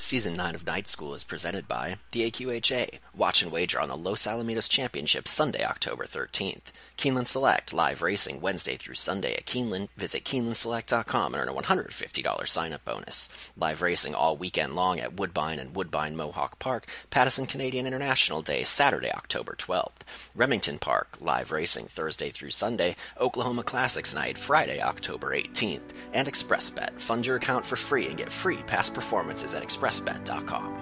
Season 9 of Night School is presented by the AQHA. Watch and wager on the Los Alamitos Championship Sunday, October 13th. Keeneland Select, live racing Wednesday through Sunday at Keeneland. Visit KeenelandSelect.com and earn a $150 sign-up bonus. Live racing all weekend long at Woodbine and Woodbine Mohawk Park, Pattison Canadian International Day, Saturday, October 12th. Remington Park, live racing Thursday through Sunday, Oklahoma Classics Night, Friday, October 18th. And ExpressBet, fund your account for free and get free past performances at Express expressbet.com.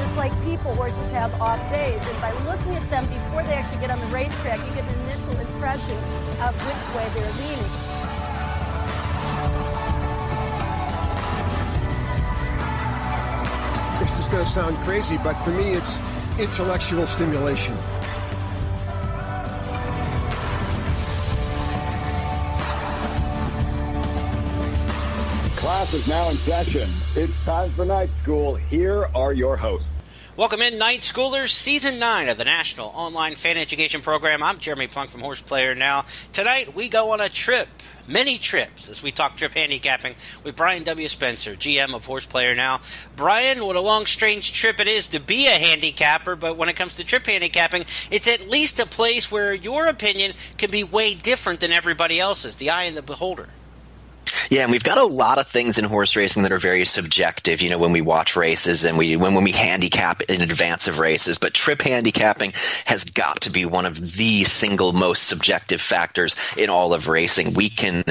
Just like people, horses have off days, and by looking at them before they actually get on the racetrack, you get an initial impression of which way they're leaning. This is going to sound crazy, but for me, it's intellectual stimulation. Class is now in session. It's time for night school. Here are your hosts. Welcome in, Night Schoolers, Season 9 of the National Online Fan Education Program. I'm Jeremy Plonk from Horse Player Now. Tonight, we go on a trip, many trips, as we talk trip handicapping with Brian W. Spencer, GM of Horse Player Now. Brian, what a long, strange trip it is to be a handicapper, but when it comes to trip handicapping, it's at least a place where your opinion can be way different than everybody else's, the eye and the beholder. Yeah, and we've got a lot of things in horse racing that are very subjective. You know, when we watch races and we when when we handicap in advance of races, but trip handicapping has got to be one of the single most subjective factors in all of racing. We can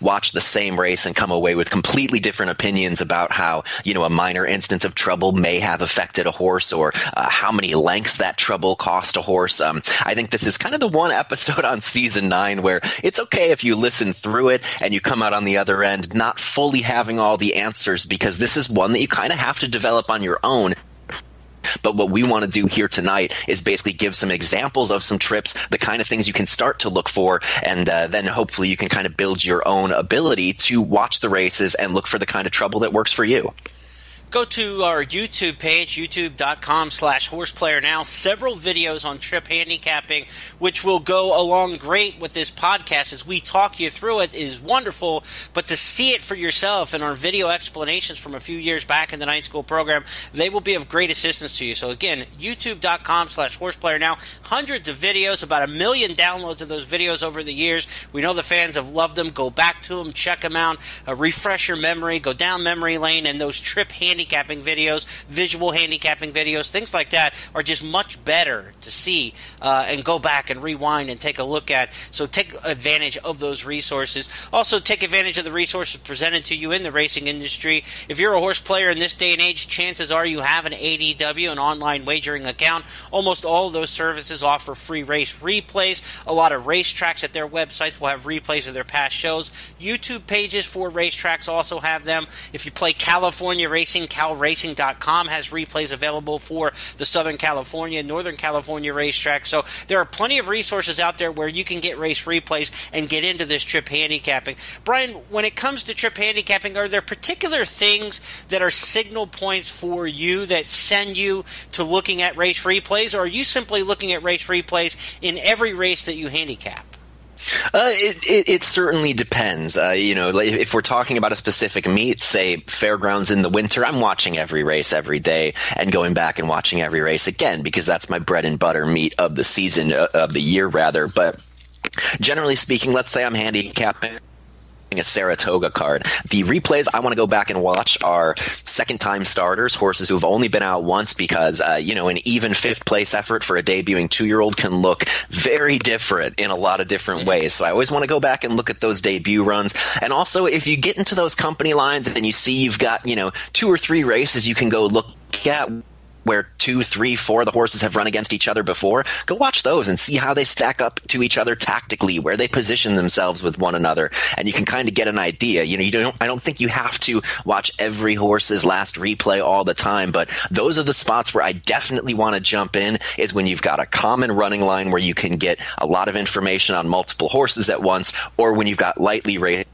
watch the same race and come away with completely different opinions about how you know a minor instance of trouble may have affected a horse or uh, how many lengths that trouble cost a horse. Um, I think this is kind of the one episode on season nine where it's okay if you listen through it and you come out on the other end not fully having all the answers because this is one that you kind of have to develop on your own. But what we want to do here tonight is basically give some examples of some trips, the kind of things you can start to look for, and uh, then hopefully you can kind of build your own ability to watch the races and look for the kind of trouble that works for you go to our YouTube page, youtube.com slash horseplayer now. Several videos on trip handicapping, which will go along great with this podcast as we talk you through it is wonderful. But to see it for yourself and our video explanations from a few years back in the night school program, they will be of great assistance to you. So again, youtube.com slash horseplayer now. Hundreds of videos, about a million downloads of those videos over the years. We know the fans have loved them. Go back to them, check them out, uh, refresh your memory, go down memory lane, and those trip handicapping handicapping videos, visual handicapping videos, things like that are just much better to see uh, and go back and rewind and take a look at. So take advantage of those resources. Also, take advantage of the resources presented to you in the racing industry. If you're a horse player in this day and age, chances are you have an ADW, an online wagering account. Almost all those services offer free race replays. A lot of racetracks at their websites will have replays of their past shows. YouTube pages for racetracks also have them. If you play California Racing, calracing.com has replays available for the Southern California, Northern California racetrack. So there are plenty of resources out there where you can get race replays and get into this trip handicapping. Brian, when it comes to trip handicapping, are there particular things that are signal points for you that send you to looking at race replays, or are you simply looking at race replays in every race that you handicap? Uh, it, it, it, certainly depends. Uh, you know, if we're talking about a specific meet, say fairgrounds in the winter, I'm watching every race every day and going back and watching every race again because that's my bread and butter meet of the season, uh, of the year rather. But generally speaking, let's say I'm handicapping a Saratoga card. The replays I want to go back and watch are second time starters, horses who have only been out once because, uh, you know, an even fifth place effort for a debuting two year old can look very different in a lot of different ways. So I always want to go back and look at those debut runs. And also, if you get into those company lines and you see you've got, you know, two or three races you can go look at where two, three, four of the horses have run against each other before, go watch those and see how they stack up to each other tactically, where they position themselves with one another, and you can kind of get an idea. You know, you don't. I don't think you have to watch every horse's last replay all the time, but those are the spots where I definitely want to jump in. Is when you've got a common running line where you can get a lot of information on multiple horses at once, or when you've got lightly raced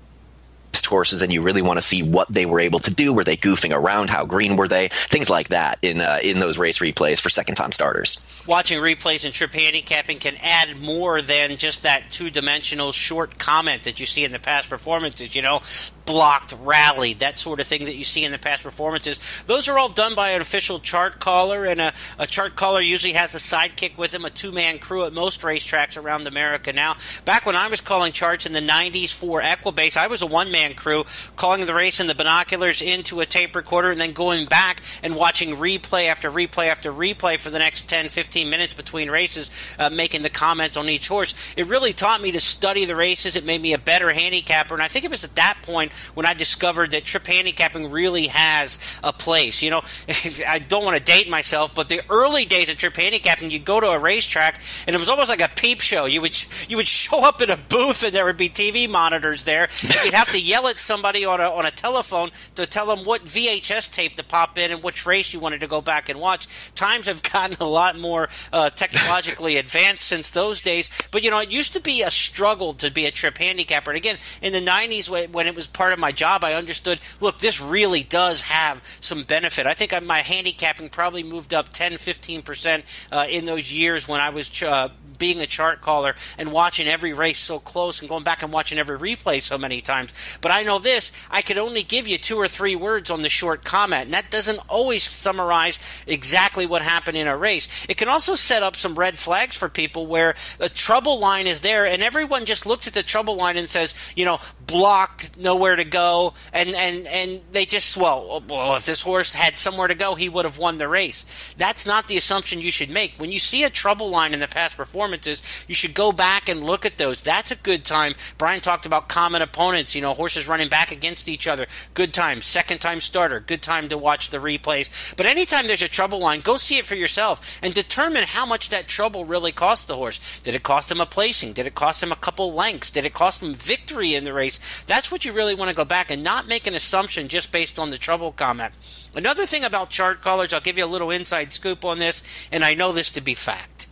horses and you really want to see what they were able to do. Were they goofing around? How green were they? Things like that in uh, in those race replays for second time starters. Watching replays and trip handicapping can add more than just that two dimensional short comment that you see in the past performances. You know, blocked, rallied, that sort of thing that you see in the past performances. Those are all done by an official chart caller, and a, a chart caller usually has a sidekick with him, a two man crew at most racetracks around America now. Back when I was calling charts in the 90s for Equibase, I was a one man crew calling the race in the binoculars into a tape recorder and then going back and watching replay after replay after replay for the next 10, 15 minutes between races, uh, making the comments on each horse. It really taught me to study the races. It made me a better handicapper, and I think it was at that point when I discovered that trip handicapping really has a place. You know, I don't want to date myself, but the early days of trip handicapping, you'd go to a racetrack and it was almost like a peep show. You would you would show up in a booth and there would be TV monitors there. You'd have to yell at somebody on a on a telephone to tell them what VHS tape to pop in and which race you wanted to go back and watch. Times have gotten a lot more uh, technologically advanced since those days, but you know, it used to be a struggle to be a trip handicapper. And again, in the '90s when it was part of my job, I understood. Look, this really does have some benefit. I think my handicapping probably moved up 10, 15 percent uh, in those years when I was uh, being a chart caller and watching every race so close and going back and watching every replay so many times. But I know this: I could only give you two or three words on the short comment, and that doesn't always summarize exactly what happened in a race. It can also set up some red flags for people where a trouble line is there, and everyone just looks at the trouble line and says, you know, blocked, nowhere to go, and and and they just well, well, if this horse had somewhere to go, he would have won the race. That's not the assumption you should make. When you see a trouble line in the past performances, you should go back and look at those. That's a good time. Brian talked about common opponents, you know, horses running back against each other. Good time. Second time starter. Good time to watch the replays. But anytime there's a trouble line, go see it for yourself and determine how much that trouble really cost the horse. Did it cost him a placing? Did it cost him a couple lengths? Did it cost him victory in the race? That's what you really want to go back and not make an assumption just based on the trouble comment. Another thing about chart callers, I'll give you a little inside scoop on this, and I know this to be fact.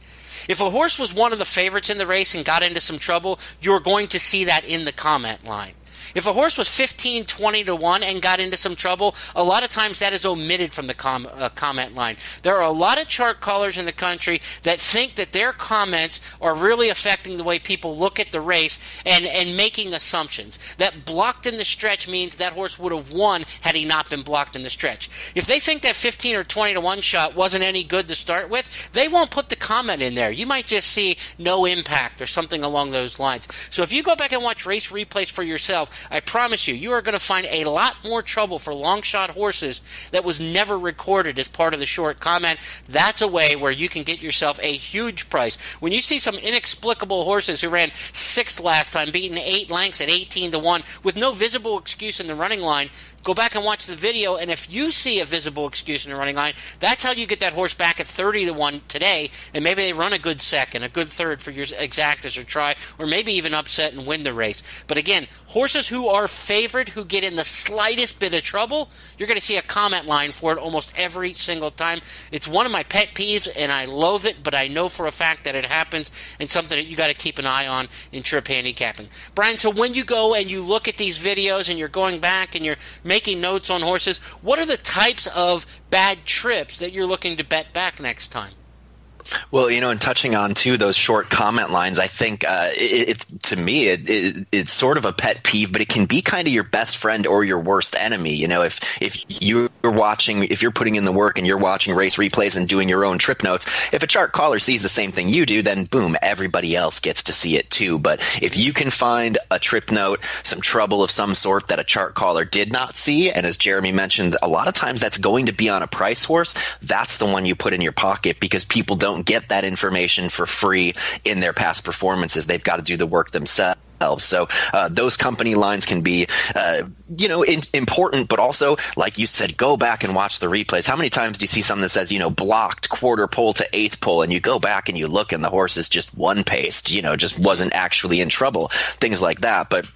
If a horse was one of the favorites in the race and got into some trouble, you're going to see that in the comment line. If a horse was 15, 20 to 1 and got into some trouble, a lot of times that is omitted from the com- uh, comment line. There are a lot of chart callers in the country that think that their comments are really affecting the way people look at the race and, and making assumptions. That blocked in the stretch means that horse would have won had he not been blocked in the stretch. If they think that 15 or 20 to 1 shot wasn't any good to start with, they won't put the comment in there. You might just see no impact or something along those lines. So if you go back and watch race replays for yourself, I promise you, you are going to find a lot more trouble for long shot horses that was never recorded as part of the short comment. That's a way where you can get yourself a huge price. When you see some inexplicable horses who ran sixth last time, beating eight lengths at 18 to 1 with no visible excuse in the running line, go back and watch the video, and if you see a visible excuse in the running line, that's how you get that horse back at 30 to 1 today, and maybe they run a good second, a good third for your exactas or try, or maybe even upset and win the race. But again, horses who are favored, who get in the slightest bit of trouble, you're going to see a comment line for it almost every single time. It's one of my pet peeves, and I loathe it, but I know for a fact that it happens, and something that you got to keep an eye on in trip handicapping. Brian, so when you go and you look at these videos and you're going back and you're making making notes on horses. What are the types of bad trips that you're looking to bet back next time? Well, you know, and touching on too those short comment lines, I think uh, it, it's to me it, it, it's sort of a pet peeve, but it can be kind of your best friend or your worst enemy. You know, if if you're watching, if you're putting in the work and you're watching race replays and doing your own trip notes, if a chart caller sees the same thing you do, then boom, everybody else gets to see it too. But if you can find a trip note, some trouble of some sort that a chart caller did not see, and as Jeremy mentioned, a lot of times that's going to be on a price horse. That's the one you put in your pocket because people don't get that information for free in their past performances. They've got to do the work themselves. So uh, those company lines can be, uh, you know, in, important, but also, like you said, go back and watch the replays. How many times do you see something that says, you know, blocked quarter pole to eighth pole, and you go back and you look, and the horse is just one paced, you know, just wasn't actually in trouble, things like that. But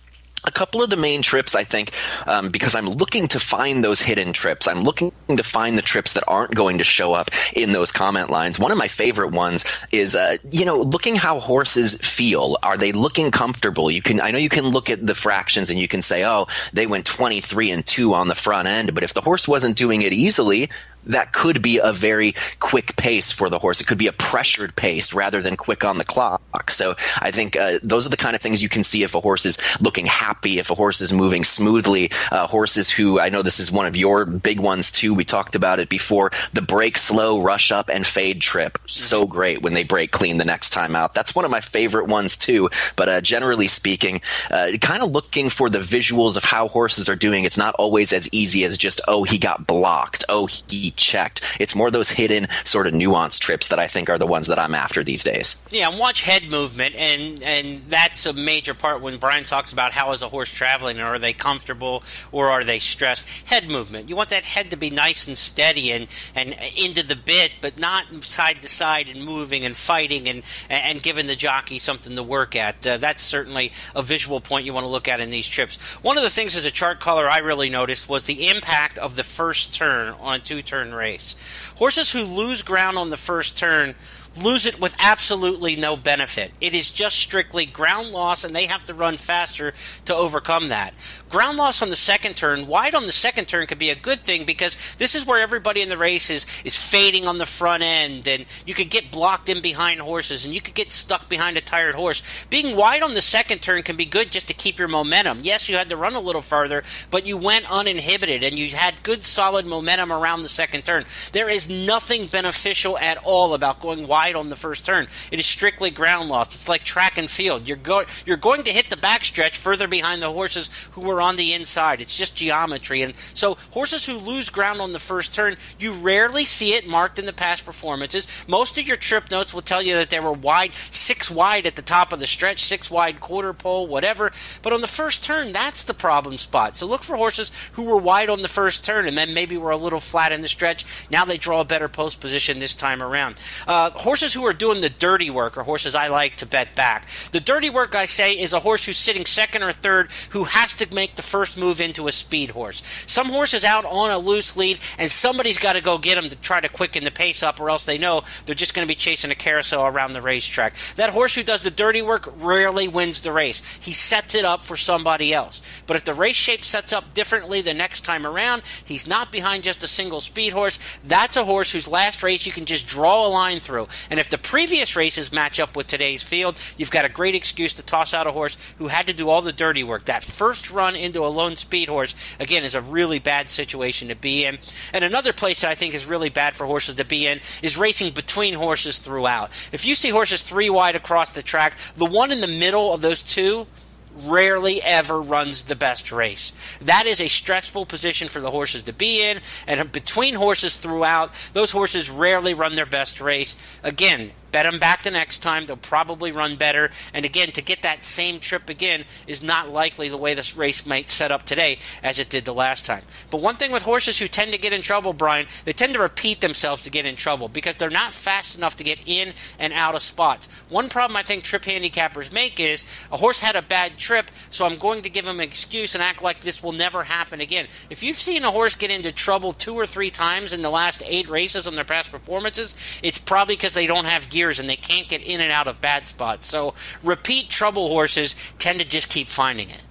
a couple of the main trips i think um, because i'm looking to find those hidden trips. I'm looking to find the trips that aren't going to show up in those comment lines. One of my favorite ones is uh, you know looking how horses feel. Are they looking comfortable? You can i know you can look at the fractions and you can say oh they went 23 and 2 on the front end but if the horse wasn't doing it easily that could be a very quick pace for the horse. It could be a pressured pace rather than quick on the clock. So I think uh, those are the kind of things you can see if a horse is looking happy, if a horse is moving smoothly. Uh, horses who I know this is one of your big ones too. We talked about it before. The break slow, rush up, and fade trip. So mm-hmm. great when they break clean the next time out. That's one of my favorite ones too. But uh, generally speaking, uh, kind of looking for the visuals of how horses are doing. It's not always as easy as just oh he got blocked, oh he checked. It's more those hidden sort of nuanced trips that I think are the ones that I'm after these days. Yeah, and watch head movement, and and that's a major part when Brian talks about how is a horse traveling, and are they comfortable or are they stressed? Head movement. You want that head to be nice and steady and and into the bit, but not side to side and moving and fighting and and giving the jockey something to work at. Uh, that's certainly a visual point you want to look at in these trips. One of the things as a chart caller I really noticed was the impact of the first turn on two turn turn race. Horses who lose ground on the first turn lose it with absolutely no benefit. It is just strictly ground loss, and they have to run faster to overcome that. Ground loss on the second turn, wide on the second turn could be a good thing because this is where everybody in the race is, is fading on the front end, and you could get blocked in behind horses, and you could get stuck behind a tired horse. Being wide on the second turn can be good just to keep your momentum. Yes, you had to run a little farther, but you went uninhibited, and you had good solid momentum around the second turn. There is nothing beneficial at all about going wide wide on the first turn. It is strictly ground loss. It's like track and field. You're going you're going to hit the backstretch further behind the horses who were on the inside. It's just geometry. And so horses who lose ground on the first turn, you rarely see it marked in the past performances. Most of your trip notes will tell you that they were wide, six wide at the top of the stretch, six wide quarter pole, whatever. But on the first turn, that's the problem spot. So look for horses who were wide on the first turn and then maybe were a little flat in the stretch. Now they draw a better post position this time around. Uh, horses who are doing the dirty work are horses I like to bet back. The dirty work, I say, is a horse who's sitting second or third who has to make the first move into a speed horse. Some horses out on a loose lead, and somebody's got to go get them to try to quicken the pace up, or else they know they're just going to be chasing a carousel around the racetrack. That horse who does the dirty work rarely wins the race. He sets it up for somebody else. But if the race shape sets up differently the next time around, he's not behind just a single speed horse. That's a horse whose last race you can just draw a line through. And if the previous races match up with today's field, you've got a great excuse to toss out a horse who had to do all the dirty work. That first run into a lone speed horse, again, is a really bad situation to be in. And another place that I think is really bad for horses to be in is racing between horses throughout. If you see horses three wide across the track, the one in the middle of those two rarely ever runs the best race. That is a stressful position for the horses to be in, and between horses throughout, those horses rarely run their best race. Again, Bet them back the next time. They'll probably run better. And again, to get that same trip again is not likely the way this race might set up today as it did the last time. But one thing with horses who tend to get in trouble, Brian, they tend to repeat themselves to get in trouble because they're not fast enough to get in and out of spots. One problem I think trip handicappers make is a horse had a bad trip, so I'm going to give him an excuse and act like this will never happen again. If you've seen a horse get into trouble two or three times in the last eight races on their past performances, it's probably because they don't have gear gears and they can't get in and out of bad spots. So repeat trouble horses tend to just keep finding it.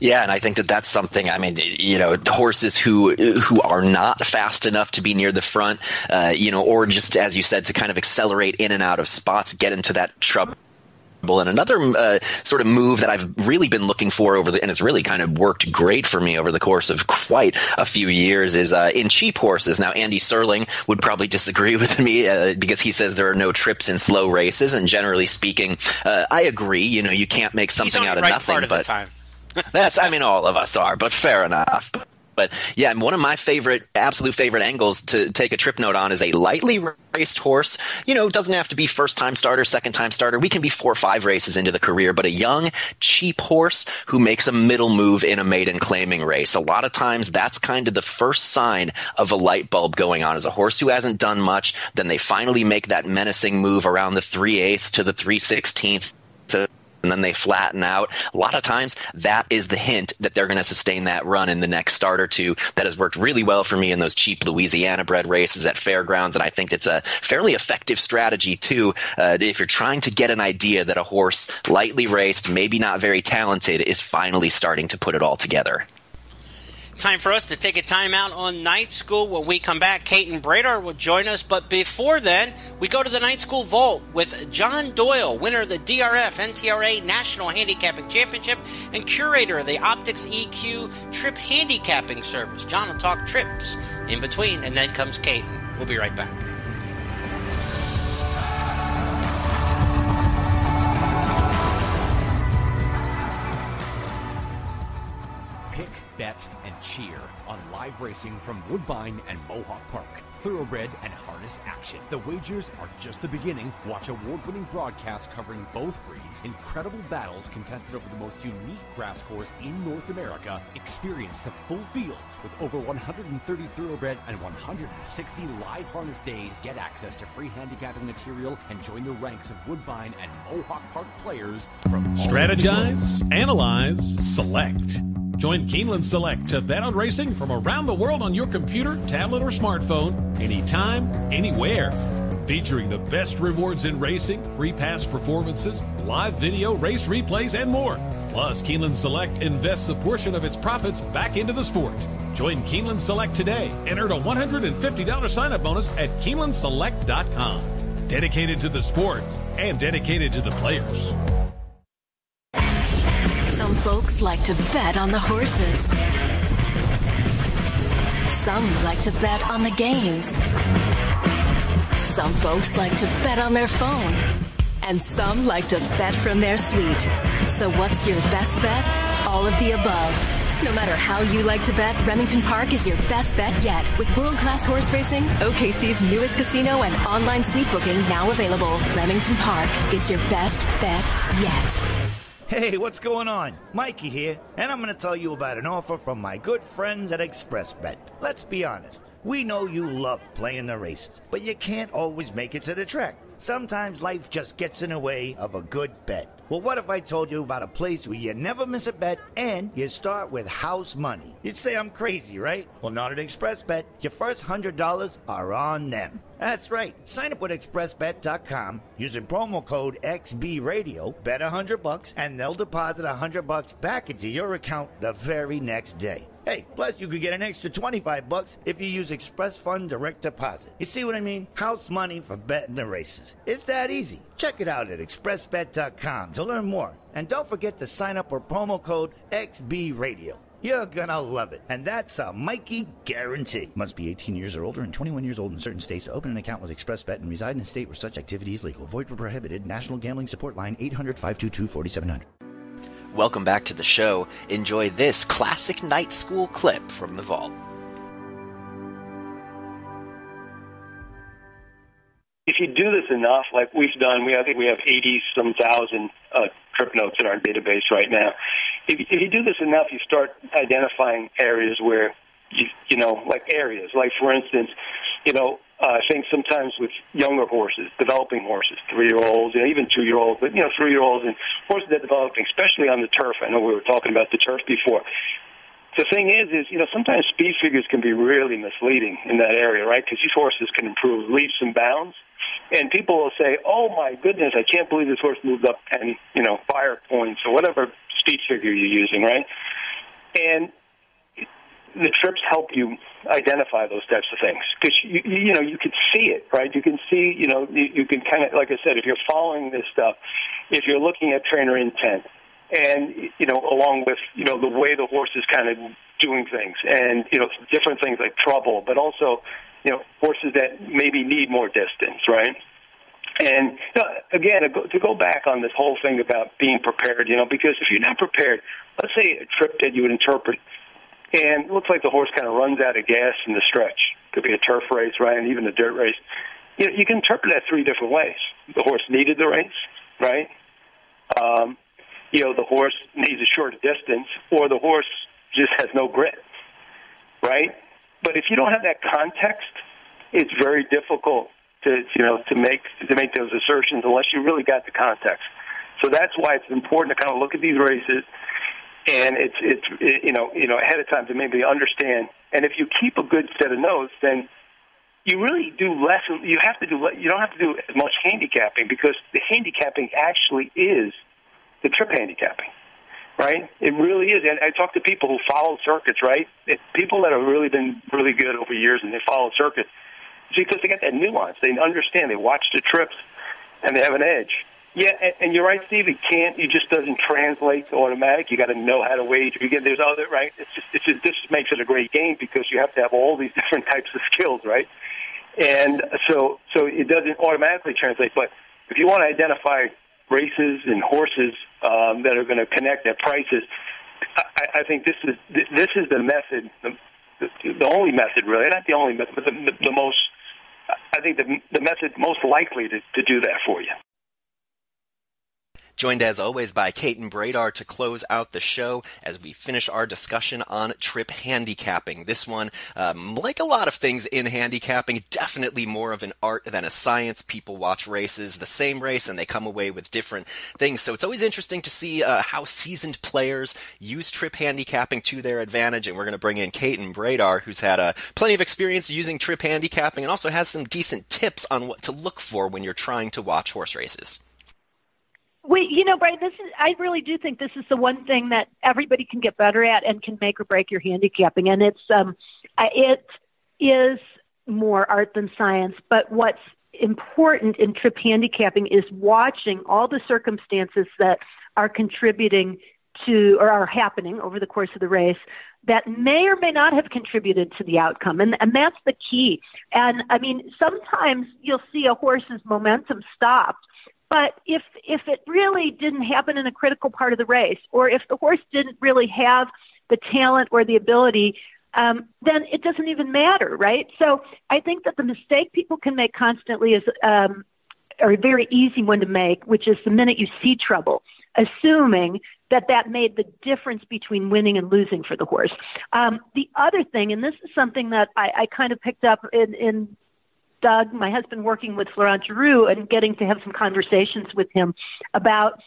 Yeah, and I think that that's something. I mean, you know, horses who who are not fast enough to be near the front, uh, you know, or just as you said, to kind of accelerate in and out of spots, get into that trouble and another uh, sort of move that I've really been looking for over the, and it's really kind of worked great for me over the course of quite a few years is uh, in cheap horses. Now, Andy Serling would probably disagree with me uh, because he says there are no trips in slow races, and generally speaking, uh, I agree. You know, you can't make something out of right nothing, but that's I mean, all of us are, but fair enough. But yeah, one of my favorite, absolute favorite angles to take a trip note on is a lightly raced horse. You know, doesn't have to be first time starter, second time starter. We can be four or five races into the career, but a young, cheap horse who makes a middle move in a maiden claiming race. A lot of times that's kind of the first sign of a light bulb going on. As a horse who hasn't done much, then they finally make that menacing move around the three eighths to the three sixteenths and then they flatten out. A lot of times, that is the hint that they're going to sustain that run in the next start or two. That has worked really well for me in those cheap Louisiana bred races at fairgrounds, and I think it's a fairly effective strategy too. Uh, if you're trying to get an idea that a horse lightly raced, maybe not very talented, is finally starting to put it all together. Time for us to take a timeout on night school. When we come back, Caton Bredar will join us. But before then, we go to the night school vault with John Doyle, winner of the DRF NTRA National Handicapping Championship and curator of the OptixEQ Trip Handicapping Service. John will talk trips in between, and then comes Kate. We'll be right back. Racing from Woodbine and Mohawk Park. Thoroughbred and harness action. The wagers are just the beginning. Watch award winning broadcasts covering both breeds, incredible battles contested over the most unique grass course in North America. Experience the full fields with over 130 thoroughbred and 160 live harness days. Get access to free handicapping material and join the ranks of Woodbine and Mohawk Park players from all over the Strategize, analyze, select. Join Keeneland Select to bet on racing from around the world on your computer, tablet, or smartphone, anytime, anywhere. Featuring the best rewards in racing, free past performances, live video, race replays, and more. Plus, Keeneland Select invests a portion of its profits back into the sport. Join Keeneland Select today. and earn a $150 sign up bonus at KeenelandSelect.com. Dedicated to the sport and dedicated to the players. Like to bet on the horses. Some like to bet on the games. Some folks like to bet on their phone. And some like to bet from their suite. So what's your best bet? All of the above. No matter how you like to bet, Remington Park is your best bet yet. With world-class horse racing, OKC's newest casino and online suite booking now available. Remington Park, it's your best bet yet. Hey, what's going on? Mikey here, and I'm going to tell you about an offer from my good friends at ExpressBet. Let's be honest, we know you love playing the races, but you can't always make it to the track. Sometimes life just gets in the way of a good bet. Well, what if I told you about a place where you never miss a bet and you start with house money? You'd say I'm crazy, right? Well, not at ExpressBet. Your first $100 are on them. That's right. Sign up with expressbet.com using promo code XBRadio, bet 100 bucks, and they'll deposit 100 bucks back into your account the very next day. Hey, plus you could get an extra 25 bucks if you use Express Fund Direct Deposit. You see what I mean? House money for betting the races. It's that easy. Check it out at expressbet.com to learn more. And don't forget to sign up for promo code XBRadio. You're gonna love it. And that's a Mikey guarantee. Must be 18 years or older and 21 years old in certain states to open an account with ExpressBet and reside in a state where such activity is legal. Void where prohibited. National Gambling Support Line 800 522 4700. Welcome back to the show. Enjoy this classic night school clip from the vault. If you do this enough, like we've done, we I think we have eighty some thousand uh, trip notes in our database right now. If, if you do this enough, you start identifying areas where you you know like areas like for instance, you know uh, I think sometimes with younger horses, developing horses, three year olds, you know, even two year olds, but you know three year olds and horses that are developing, especially on the turf. I know we were talking about the turf before the thing is, is you know sometimes speed figures can be really misleading in that area, right? Because these horses can improve leaps and bounds, and people will say, "Oh my goodness, I can't believe this horse moved up ten, you know, Beyer points or whatever speed figure you're using, right?" And the trips help you identify those types of things because you you know you can see it, right? You can see, you know, you, you can kind of like I said, if you're following this stuff, if you're looking at trainer intent and you know along with you know the way the horse is kind of doing things and you know different things like trouble but also you know horses that maybe need more distance right? And you know, again to go, back on this whole thing about being prepared you know because if you're not prepared let's say a trip that you would interpret and it looks like the horse kind of runs out of gas in the stretch. Could be a turf race right and even a dirt race. You know you can interpret that three different ways. The horse needed the race right? Um you know, the horse needs a short distance or the horse just has no grit, right? But if you don't have that context, it's very difficult to, you know, to make, to make those assertions unless you really got the context. So that's why it's important to kind of look at these races, and it's it's it, you know you know ahead of time to maybe understand. And if you keep a good set of notes, then you really do less. You have to do. You don't have to do as much handicapping because the handicapping actually is the trip handicapping, right? It really is. And I talk to people who follow circuits, right? It, people that have really been really good over years and they follow circuits because they got that nuance. They understand. They watch the trips, and they have an edge. Yeah, and, and you're right, Steve. It can't. It just doesn't translate to automatic. You got to know how to wager. You get there's other right. It's just it's just this makes it a great game because you have to have all these different types of skills, right? And so so it doesn't automatically translate. But if you want to identify races and horses um, that are going to connect at prices, I, I think this is this is the method, the, the only method really, not the only method, but the, the, the most. I think the the method most likely to, to do that for you. Joined as always by Caton Bredar to close out the show as we finish our discussion on trip handicapping. This one, um, like a lot of things in handicapping, definitely more of an art than a science. People watch races, the same race, and they come away with different things. So it's always interesting to see uh, how seasoned players use trip handicapping to their advantage. And we're going to bring in Caton Bredar, who's had uh, plenty of experience using trip handicapping and also has some decent tips on what to look for when you're trying to watch horse races. We, you know, Brian, this is, I really do think this is the one thing that everybody can get better at and can make or break your handicapping. And it's, um, it is more art than science. But what's important in trip handicapping is watching all the circumstances that are contributing to or are happening over the course of the race that may or may not have contributed to the outcome and and that's the key and i mean sometimes you'll see a horse's momentum stopped but if if it really didn't happen in a critical part of the race, or if the horse didn't really have the talent or the ability, um, then it doesn't even matter, right? So I think that the mistake people can make constantly is um, or a very easy one to make, which is the minute you see trouble, assuming that that made the difference between winning and losing for the horse. Um, the other thing, and this is something that I, I kind of picked up in, in Doug, my husband, working with Florent Geroux and getting to have some conversations with him about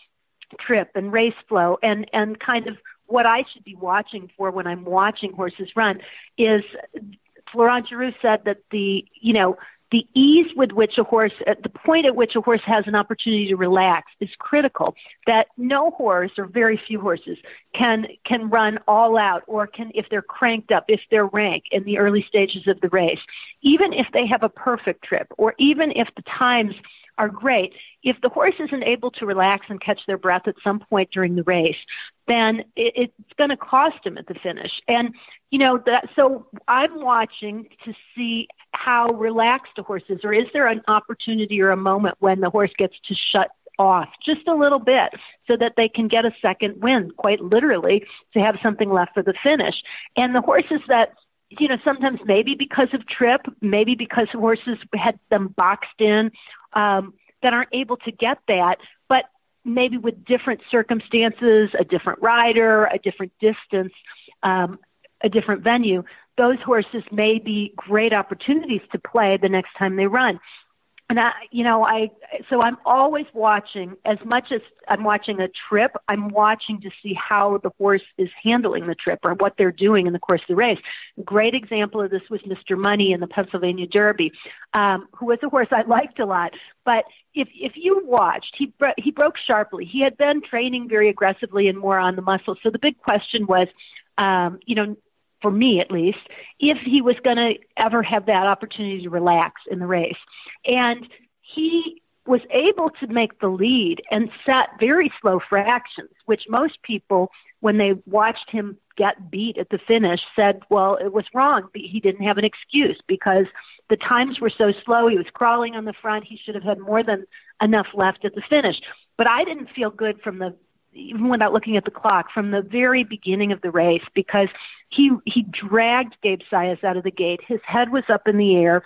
trip and race flow. And, and kind of what I should be watching for when I'm watching horses run is Florent Geroux said that the, you know, the ease with which a horse, at the point at which a horse has an opportunity to relax is critical. That no horse or very few horses can, can run all out or can, if they're cranked up, if they're rank in the early stages of the race, even if they have a perfect trip or even if the times are great. If the horse isn't able to relax and catch their breath at some point during the race, then it, it's going to cost him at the finish. And you know that. So I'm watching to see how relaxed a horse is, or is there an opportunity or a moment when the horse gets to shut off just a little bit so that they can get a second win, quite literally, to have something left for the finish. And the horses that you know, sometimes maybe because of trip, maybe because horses had them boxed in, um, that aren't able to get that, but maybe with different circumstances, a different rider, a different distance, um, a different venue, those horses may be great opportunities to play the next time they run and I, you know, I, so I'm always watching as much as I'm watching a trip, I'm watching to see how the horse is handling the trip or what they're doing in the course of the race. great example of this was Mr. Money in the Pennsylvania Derby, um, who was a horse I liked a lot. But if, if you watched, he, bro- he broke sharply. He had been training very aggressively and more on the muscle. So the big question was, um, you know, for me at least, if he was going to ever have that opportunity to relax in the race. And he was able to make the lead and set very slow fractions, which most people, when they watched him get beat at the finish, said, well, it was wrong. He didn't have an excuse because the times were so slow. He was crawling on the front. He should have had more than enough left at the finish. But I didn't feel good from the even without looking at the clock, from the very beginning of the race because he he dragged Gabe Saez out of the gate. His head was up in the air.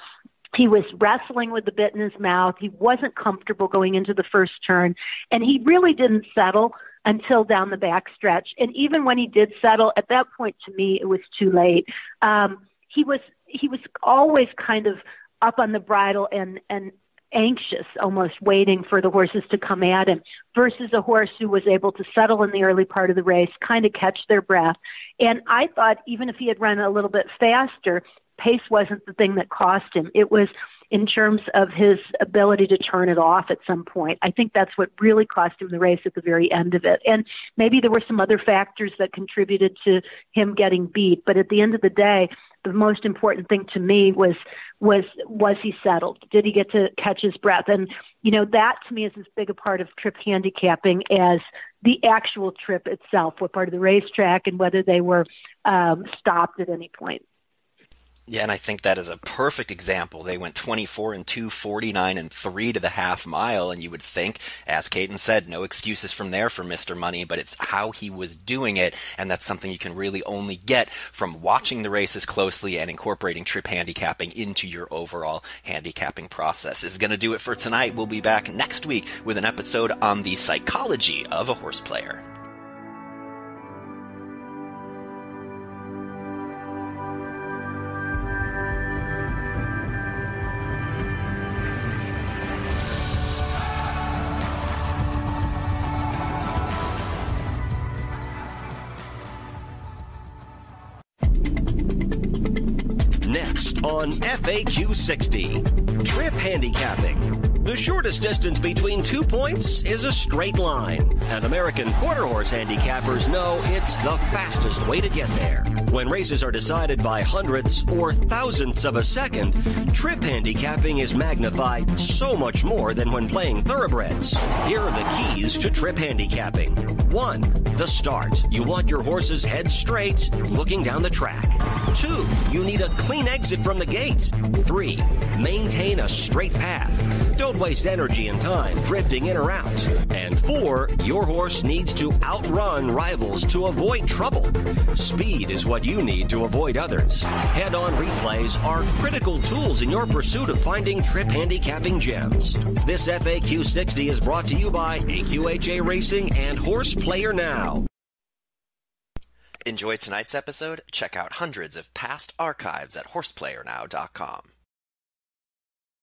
He was wrestling with the bit in his mouth. He wasn't comfortable going into the first turn, and he really didn't settle until down the back stretch. And even when he did settle, at that point, to me, it was too late. Um, he was he was always kind of up on the bridle and and anxious, almost waiting for the horses to come at him, versus a horse who was able to settle in the early part of the race, kind of catch their breath. And I thought even if he had run a little bit faster, pace wasn't the thing that cost him. It was in terms of his ability to turn it off at some point. I think that's what really cost him the race at the very end of it. And maybe there were some other factors that contributed to him getting beat, but at the end of the day, the most important thing to me was was was he settled? Did he get to catch his breath? And you know that to me is as big a part of trip handicapping as the actual trip itself, what part of the racetrack, and whether they were um, stopped at any point. Yeah, and I think that is a perfect example. They went 24 and 2, 49 and 3 to the half mile, and you would think, as Caton said, no excuses from there for Mr. Money, but it's how he was doing it, and that's something you can really only get from watching the races closely and incorporating trip handicapping into your overall handicapping process. This is going to do it for tonight. We'll be back next week with an episode on the psychology of a horse player. On FAQ 60. Trip handicapping. The shortest distance between two points is a straight line, and American quarter horse handicappers know it's the fastest way to get there. When races are decided by hundredths or thousandths of a second, trip handicapping is magnified so much more than when playing thoroughbreds. Here are the keys to trip handicapping. 1. The start. You want your horse's head straight, looking down the track. 2. You need a clean exit from the gate. 3. Maintain a straight path. Don't waste energy and time drifting in or out. And 4. Your horse needs to outrun rivals to avoid trouble. Speed is what you need to avoid others. Head on replays are critical tools in your pursuit of finding trip handicapping gems. This FAQ 60 is brought to you by AQHA Racing and Horse Player Now. Enjoy tonight's episode? Check out hundreds of past archives at horseplayernow.com.